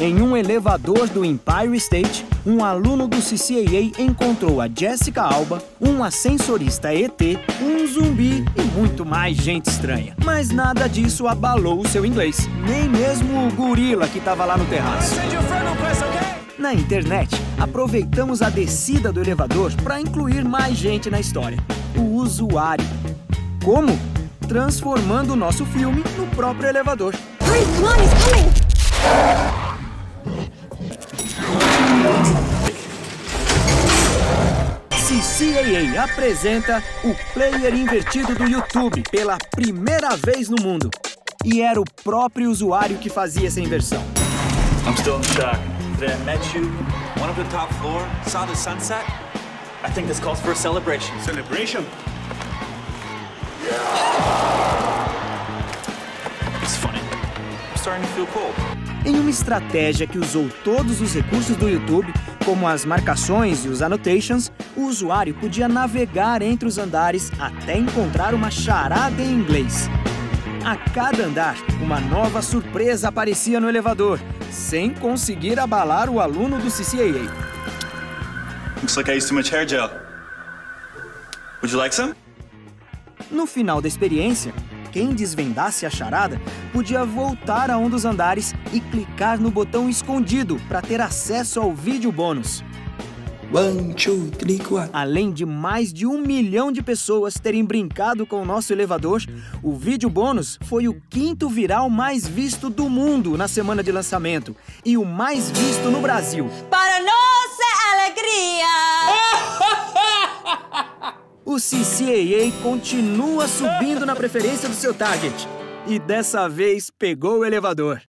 Em um elevador do Empire State, um aluno do CCAA encontrou a Jessica Alba, um ascensorista ET, um zumbi e muito mais gente estranha. Mas nada disso abalou o seu inglês, nem mesmo o gorila que estava lá no terraço. Na internet, aproveitamos a descida do elevador para incluir mais gente na história: o usuário. Como? Transformando o nosso filme no próprio elevador. Hurry, come on, he's coming! CCAA apresenta o player invertido do YouTube pela primeira vez no mundo. E era o próprio usuário que fazia essa inversão. I'm still in shock. Today I met you, went up to the top floor, saw the sunset. I think this calls for a celebration. Celebration? It's funny. I'm starting to feel cold. Em uma estratégia que usou todos os recursos do YouTube, como as marcações e os annotations, o usuário podia navegar entre os andares até encontrar uma charada em inglês. A cada andar, uma nova surpresa aparecia no elevador, sem conseguir abalar o aluno do CCAA. Looks like I used too much hair gel. Would you like some? No final da experiência, quem desvendasse a charada podia voltar a um dos andares e clicar no botão escondido para ter acesso ao vídeo bônus. One, two, three. Além de mais de um milhão de pessoas terem brincado com o nosso elevador, o vídeo bônus foi o quinto viral mais visto do mundo na semana de lançamento e o mais visto no Brasil. O CCAA continua subindo na preferência do seu target e dessa vez pegou o elevador.